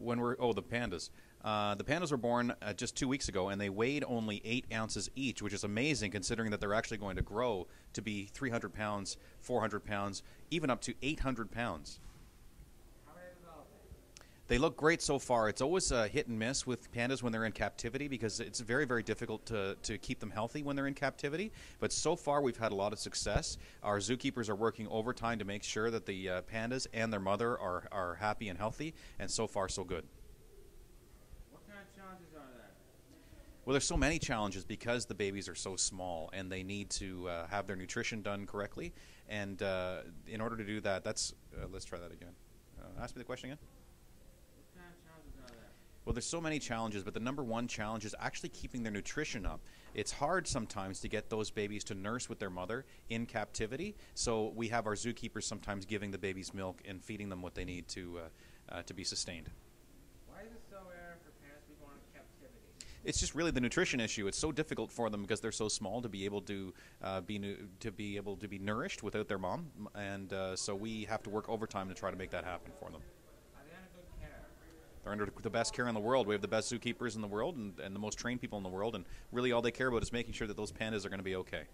when we're oh the pandas. Uh, the pandas were born uh, just two weeks ago, and they weighed only eight ounces each, which is amazing considering that they're actually going to grow to be 300 pounds, 400 pounds, even up to 800 pounds. How are they developing? They look great so far. It's always a hit and miss with pandas when they're in captivity because it's very, very difficult to, to keep them healthy when they're in captivity. But so far, we've had a lot of success. Our zookeepers are working overtime to make sure that the uh, pandas and their mother are, are happy and healthy, and so far, so good. What kind of challenges are there? Well, there's so many challenges because the babies are so small and they need to uh, have their nutrition done correctly. And uh, in order to do that, that's uh, let's try that again. Uh, ask me the question again. What kind of challenges are there? Well, there's so many challenges, but the number one challenge is actually keeping their nutrition up. It's hard sometimes to get those babies to nurse with their mother in captivity. So we have our zookeepers sometimes giving the babies milk and feeding them what they need to uh, uh, to be sustained. Why is it so rare for parents to be born in captivity? It's just really the nutrition issue. It's so difficult for them because they're so small to be able to uh, be nu- to be able to be nourished without their mom, and uh, so we have to work overtime to try to make that happen for them. Are they under good care? They're under the best care in the world. We have the best zookeepers in the world and, and the most trained people in the world, and really all they care about is making sure that those pandas are going to be okay.